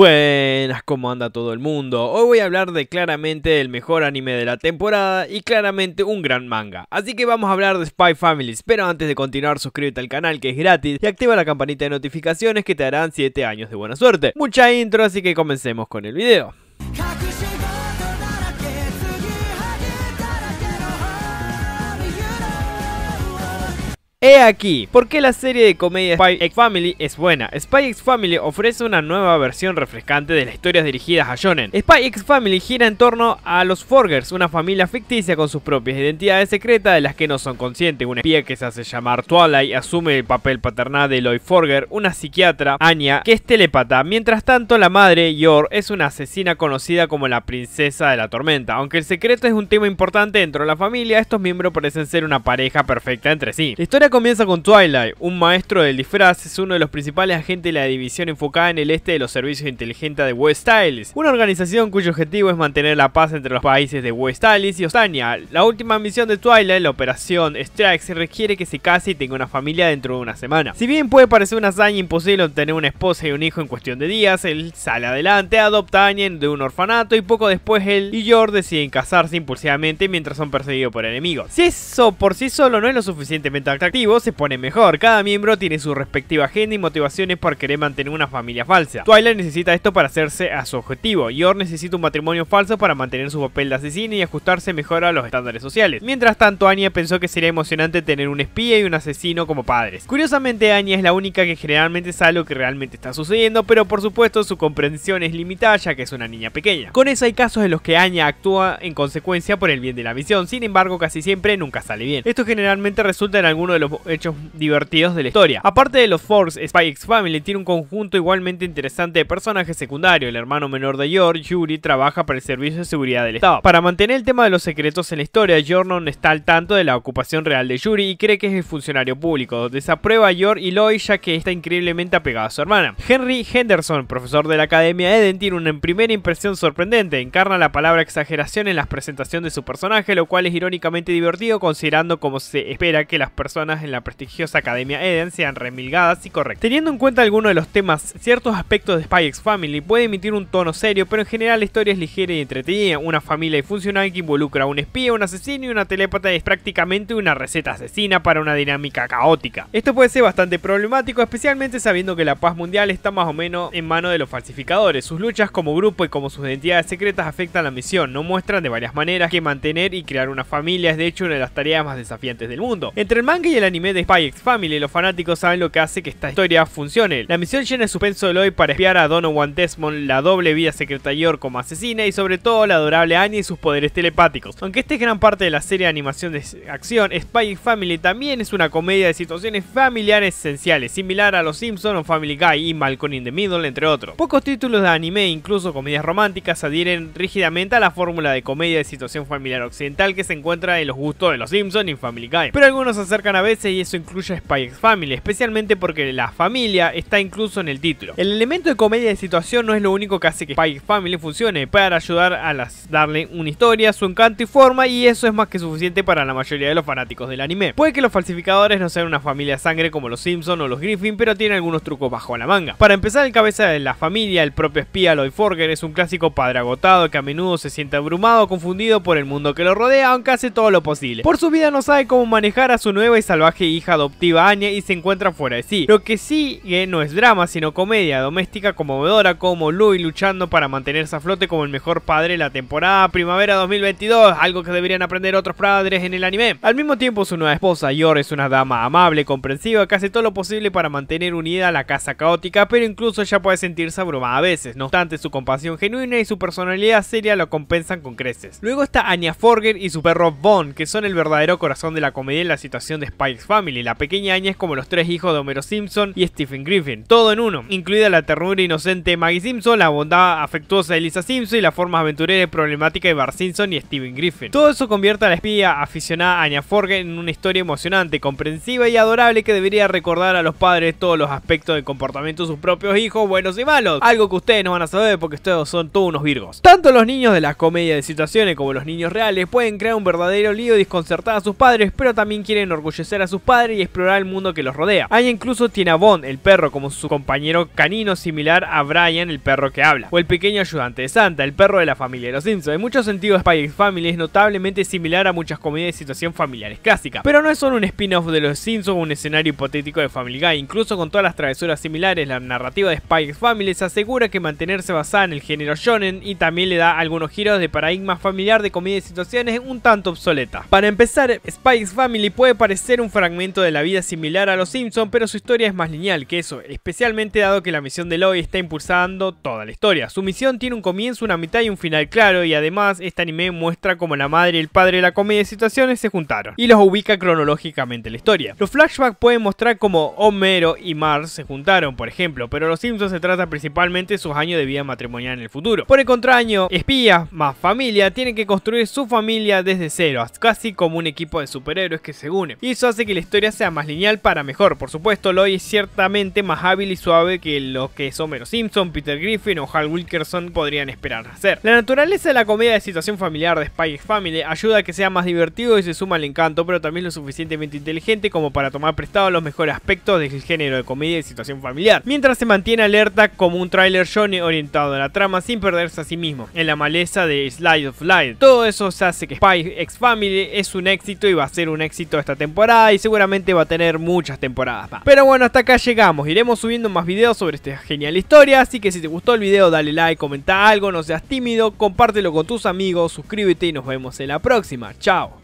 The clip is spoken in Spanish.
Buenas, ¿cómo anda todo el mundo? Hoy voy a hablar de claramente el mejor anime de la temporada y claramente un gran manga. Así que vamos a hablar de Spy Families, pero antes de continuar suscríbete al canal que es gratis y activa la campanita de notificaciones que te darán 7 años de buena suerte. Mucha intro, así que comencemos con el video. He aquí, ¿por qué la serie de comedia Spy X Family es buena? Spy X Family ofrece una nueva versión refrescante de las historias dirigidas a shonen. Spy X Family gira en torno a los Forgers, una familia ficticia con sus propias identidades secretas de las que no son conscientes. Un espía que se hace llamar Twilight asume el papel paternal de Lloyd Forger, una psiquiatra, Anya, que es telepata. Mientras tanto, la madre, Yor, es una asesina conocida como la princesa de la tormenta. Aunque el secreto es un tema importante dentro de la familia, estos miembros parecen ser una pareja perfecta entre sí. La historia comienza con Twilight, un maestro del disfraz, es uno de los principales agentes de la división enfocada en el este de los servicios inteligentes de West Styles, una organización cuyo objetivo es mantener la paz entre los países de West Styles y Ostania. La última misión de Twilight, la operación Strike, requiere que se case y tenga una familia dentro de una semana. Si bien puede parecer una hazaña imposible obtener una esposa y un hijo en cuestión de días, él sale adelante, adopta a Anya de un orfanato y poco después él y Yor deciden casarse impulsivamente mientras son perseguidos por enemigos. Si eso por sí solo no es lo suficientemente atractivo, se pone mejor. Cada miembro tiene su respectiva agenda y motivaciones para querer mantener una familia falsa. Twilight necesita esto para hacerse a su objetivo. Yor necesita un matrimonio falso para mantener su papel de asesino y ajustarse mejor a los estándares sociales. Mientras tanto, Anya pensó que sería emocionante tener un espía y un asesino como padres. Curiosamente, Anya es la única que generalmente sabe lo que realmente está sucediendo, pero por supuesto su comprensión es limitada ya que es una niña pequeña. Con eso hay casos en los que Anya actúa en consecuencia por el bien de la misión, sin embargo casi siempre nunca sale bien. Esto generalmente resulta en alguno de los hechos divertidos de la historia. Aparte de los Force, Spy Family tiene un conjunto igualmente interesante de personajes secundarios. El hermano menor de Yor, Yuri, trabaja para el Servicio de Seguridad del Estado. Para mantener el tema de los secretos en la historia, Yor no está al tanto de la ocupación real de Yuri y cree que es el funcionario público. Desaprueba a Yor y Loy ya que está increíblemente apegado a su hermana. Henry Henderson, profesor de la Academia Eden, tiene una primera impresión sorprendente. Encarna la palabra exageración en la presentación de su personaje, lo cual es irónicamente divertido considerando como se espera que las personas en la prestigiosa Academia Eden sean remilgadas y correctas. Teniendo en cuenta algunos de los temas, ciertos aspectos de Spy X Family puede emitir un tono serio, pero en general la historia es ligera y entretenida. Una familia funcional que involucra a un espía, un asesino y una telépata es prácticamente una receta asesina para una dinámica caótica. Esto puede ser bastante problemático, especialmente sabiendo que la paz mundial está más o menos en manos de los falsificadores. Sus luchas como grupo y como sus identidades secretas afectan la misión, no muestran de varias maneras que mantener y crear una familia es de hecho una de las tareas más desafiantes del mundo. Entre el manga y el anime de Spy X Family, los fanáticos saben lo que hace que esta historia funcione. La misión llena de suspenso de Lloyd para espiar a Donovan Desmond, la doble vida secreta York como asesina y sobre todo la adorable Anya y sus poderes telepáticos. Aunque esta es gran parte de la serie de animación de acción, Spy Family también es una comedia de situaciones familiares esenciales, similar a Los Simpsons o Family Guy y Malcolm in the Middle, entre otros. Pocos títulos de anime, incluso comedias románticas, adhieren rígidamente a la fórmula de comedia de situación familiar occidental que se encuentra en los gustos de Los Simpsons y Family Guy. Pero algunos se acercan a veces y eso incluye Spy Family, especialmente porque la familia está incluso en el título. El elemento de comedia de situación no es lo único que hace que Spy Family funcione, para ayudar a las, darle una historia, su encanto y forma, y eso es más que suficiente para la mayoría de los fanáticos del anime. Puede que los falsificadores no sean una familia sangre como los Simpson o los Griffin, pero tienen algunos trucos bajo la manga. Para empezar, el cabeza de la familia, el propio espía Lloyd Forger, es un clásico padre agotado que a menudo se siente abrumado, confundido por el mundo que lo rodea, aunque hace todo lo posible. Por su vida no sabe cómo manejar a su nueva y salvaje hija adoptiva Anya y se encuentra fuera de sí. Lo que sigue no es drama, sino comedia doméstica conmovedora como Louis luchando para mantenerse a flote como el mejor padre de la temporada primavera 2022, algo que deberían aprender otros padres en el anime. Al mismo tiempo su nueva esposa Yor es una dama amable, comprensiva, que hace todo lo posible para mantener unida la casa caótica, pero incluso ella puede sentirse abrumada a veces. No obstante, su compasión genuina y su personalidad seria lo compensan con creces. Luego está Anya Forger y su perro Bond, que son el verdadero corazón de la comedia en la situación de Spy X Family. La pequeña es como los tres hijos de Homero Simpson y Stephen Griffin, todo en uno, incluida la ternura inocente de Maggie Simpson, la bondad afectuosa de Lisa Simpson y la forma aventurera y problemática de Bart Simpson y Stephen Griffin. Todo eso convierte a la espía aficionada Anya Forger en una historia emocionante, comprensiva y adorable que debería recordar a los padres todos los aspectos del comportamiento de sus propios hijos, buenos y malos. Algo que ustedes no van a saber porque ustedes son todos unos virgos. Tanto los niños de las comedias de situaciones como los niños reales pueden crear un verdadero lío y desconcertar a sus padres, pero también quieren enorgullecer a sus padres y explorar el mundo que los rodea. Anya incluso tiene a Bond, el perro, como su compañero canino similar a Brian, el perro que habla, o el pequeño ayudante de Santa, el perro de la familia de los Simpsons. En muchos sentidos, Spy Family es notablemente similar a muchas comedias de situación familiares clásicas, pero no es solo un spin-off de los Simpsons o un escenario hipotético de Family Guy, incluso con todas las travesuras similares, la narrativa de Spy Family se asegura que mantenerse basada en el género shonen y también le da algunos giros de paradigma familiar de comedia de situaciones un tanto obsoleta. Para empezar, Spy Family puede parecer un fragmento de la vida similar a los Simpsons, pero su historia es más lineal que eso, especialmente dado que la misión de Loy está impulsando toda la historia. Su misión tiene un comienzo, una mitad y un final claro, y además este anime muestra cómo la madre y el padre de la comedia de situaciones se juntaron, y los ubica cronológicamente en la historia. Los flashbacks pueden mostrar cómo Homero y Mars se juntaron, por ejemplo, pero los Simpsons se trata principalmente de sus años de vida matrimonial en el futuro. Por el contrario, espías más familia tienen que construir su familia desde cero, casi como un equipo de superhéroes que se une. Y eso hace que la historia sea más lineal para mejor. Por supuesto, Loy es ciertamente más hábil y suave que lo que Homero Simpson, Peter Griffin o Hal Wilkerson podrían esperar hacer. La naturaleza de la comedia de situación familiar de Spy X Family ayuda a que sea más divertido y se suma al encanto, pero también lo suficientemente inteligente como para tomar prestado los mejores aspectos del género de comedia de situación familiar, mientras se mantiene alerta como un tráiler Johnny orientado a la trama sin perderse a sí mismo, en la maleza de Slide of Light. Todo eso se hace que Spy X Family es un éxito y va a ser un éxito esta y seguramente va a tener muchas temporadas más. Pero bueno, hasta acá llegamos, iremos subiendo más videos sobre esta genial historia, así que si te gustó el video dale like, comenta algo, no seas tímido, compártelo con tus amigos, suscríbete y nos vemos en la próxima. Chao.